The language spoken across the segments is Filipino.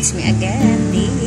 it's me again,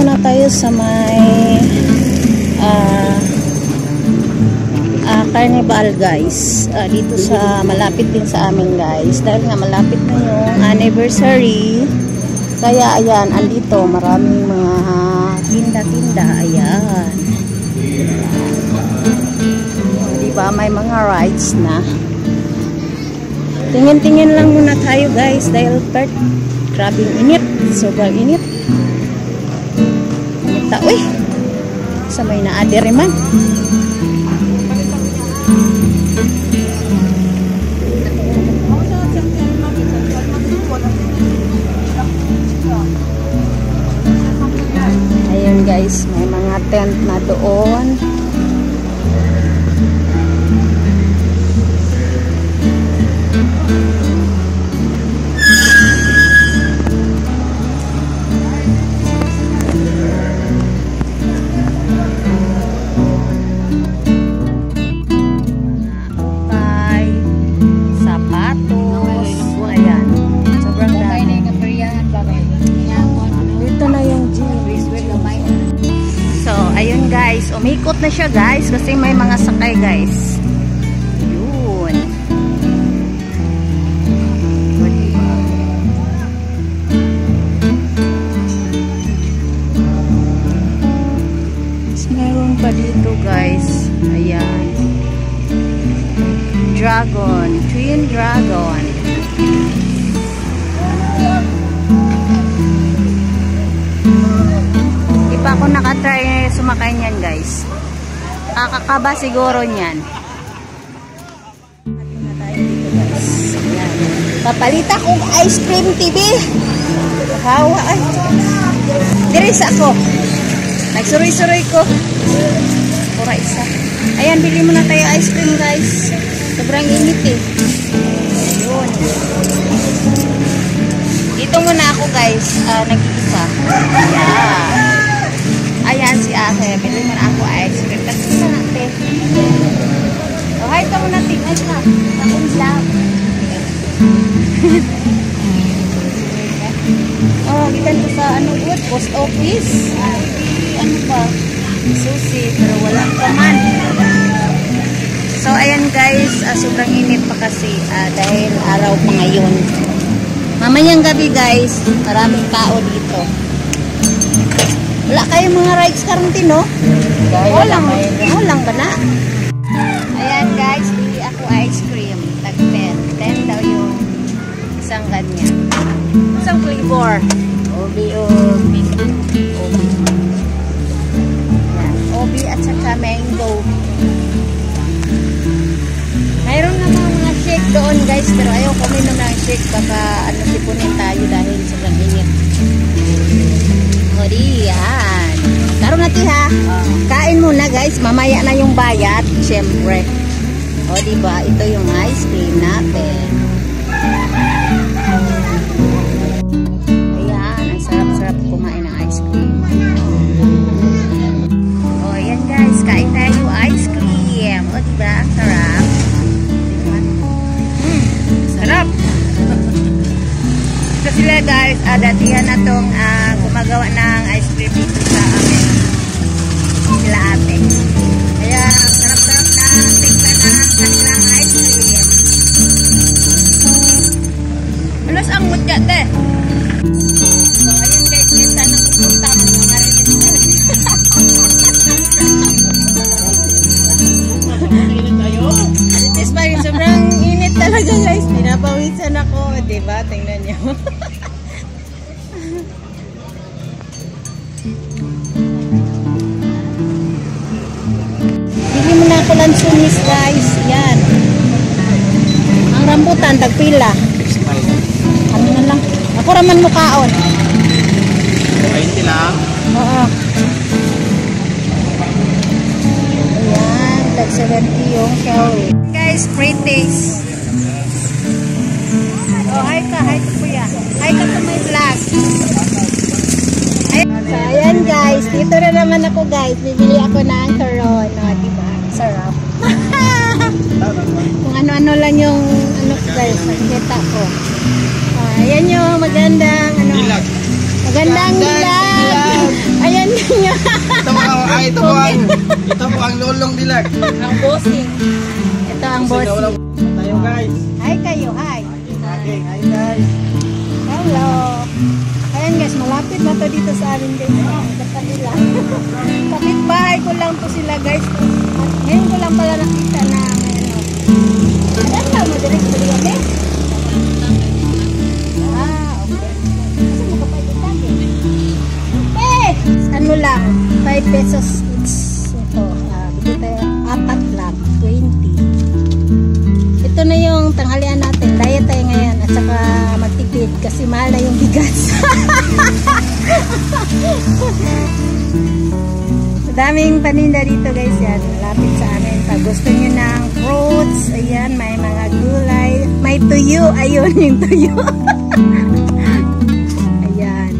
muna tayo sa may ah ah, carnival guys. Ah, dito sa malapit din sa amin guys. Dahil nga malapit na yung anniversary. Kaya ayan, andito maraming mga tinda-tinda. Ayan. Diba, may mga rides na. Tingin-tingin lang muna tayo guys dahil third, grabing init. Sobrang. Init Sa may naadiri man. Ayun guys, may mga tent na doon. Umikot na siya guys kasi may mga sakay guys. Yun. Meron pa dito guys. Ayan. Dragon. Twin Dragon. Pa ako nakatry sumakay niyan guys. Kakakaba siguro niyan. Na tayo dito, guys. Ayan. Papalita kong ice cream TV. Hawa ay. Diris ako. Nagsuroy-suroy ko. Pura isa. Ayan, bili muna tayo ice cream guys. Sobrang init eh. Ayun. Dito muna ako guys. Uh, nag-iisa. Ayan. Ate. Bili muna ako ice cream. Kasi sa natin. Oh, hi ka muna tingnan ka. Akong love. oh, gitan ko sa ano good, post office. Ay, ano ba? Susi, pero wala pa man. So, ayan guys, ah, sobrang init pa kasi ah, dahil araw pa ngayon. Mamayang gabi guys, maraming tao dito. Wala kayong mga rides karantin, no? Walang, walang ka na. Ayan guys, bili ako ice cream. Tag 10. 10 daw yung isang ganyan. Isang flavor. Obi, obi. Obi. Yan. Obi at saka mango. Mayroon naman mga shake doon guys, pero ayaw ko minom ng shake. Baka ano, sipunin tayo dahil sobrang init. O yan. Natin ha. Kain muna guys, mamaya na yung bayad. Siyempre. O di ba ito yung ice cream natin. Ayan, ang sarap-sarap kumain ng ice cream. O, ayan guys, kain tayo ice cream. O, diba? Ang sarap. Mm, sarap. Sila guys, ah, datihan na tong ah, gumagawa ng ice Sila ate. Kaya, ang sarap-sarap na tingnan ng kanilang mo lansunis guys. Yan. Ang rambutan, tagpila. Ano na lang. Ako raman mukaon. 20 lang. Oo. 270 yung Kelly. Guys, taste. Oh, hi ka, hi ka kuya. Hi ka to my vlog. So, ayan guys, dito na naman ako guys. Bibili ako ng turon. Oh, diba? Sarap. Kung ano-ano lang yung ano guys, nakikita ko. Oh, ayan yung magandang ano. Magandang dilag. Ayan niyo. Ito po ang, ay, ito po ang, ito po ang lulong dilag. ang bossing. Ito ang bossing. Tayo guys. Hi kayo, hi. Okay, hi guys. Hello. Malapit na to dito sa amin guys. Sa kanila. Kapit bahay ko lang to sila guys. At ngayon ko lang pala nakita na ano. Ayan lang mo direct sa kami. Ah, okay. Kasi makapagod tayo. Eh! Ano lang, 5 pesos each. Magtipid kasi mahal na yung bigas. Daming paninda dito guys yan. Malapit sa amin. Pag gusto nyo ng fruits, ayan, may mga gulay. May tuyo. Ayun yung tuyo. ayan.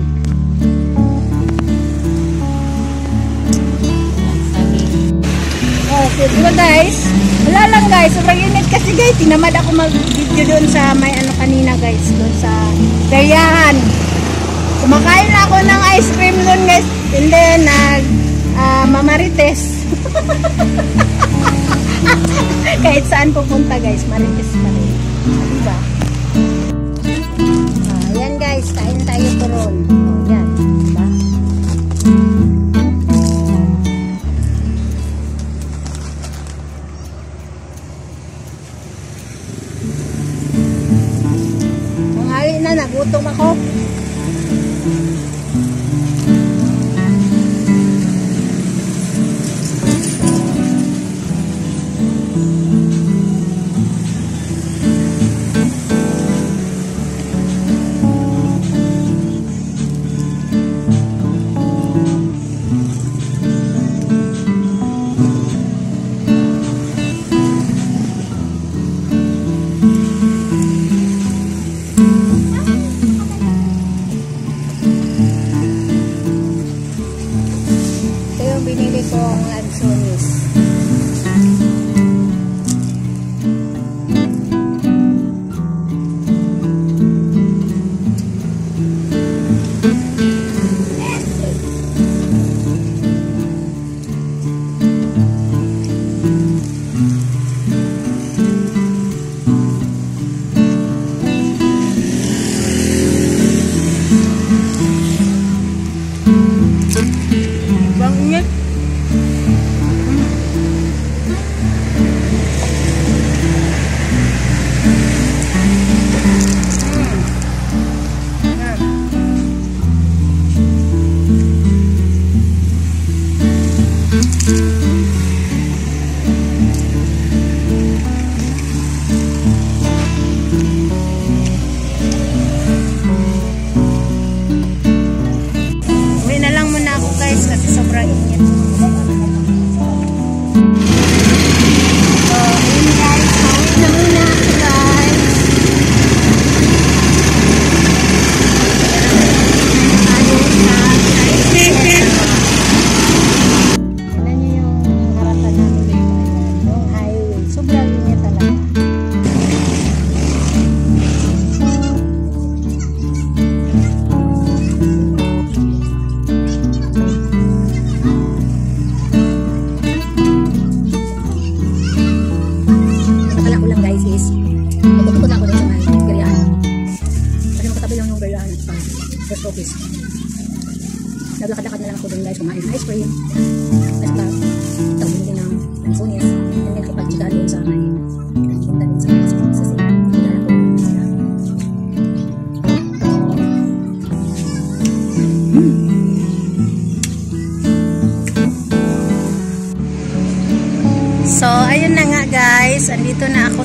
Oh, so, diba guys? Wala lang guys, sobrang init kasi guys, tinamad ako mag-video doon sa may ano kanina gayahan. Kumakain na ako ng ice cream doon guys, and then nag ah, mamarites. Kahit saan pupunta guys, marites pa rin. Diba? Ah, yan guys, kain tayo turon. Oh, yan.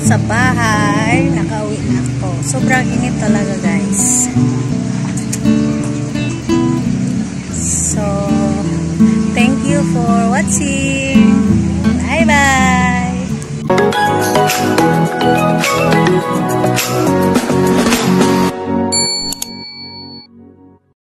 Sa bahay. Nakauwi na ako. Sobrang init talaga.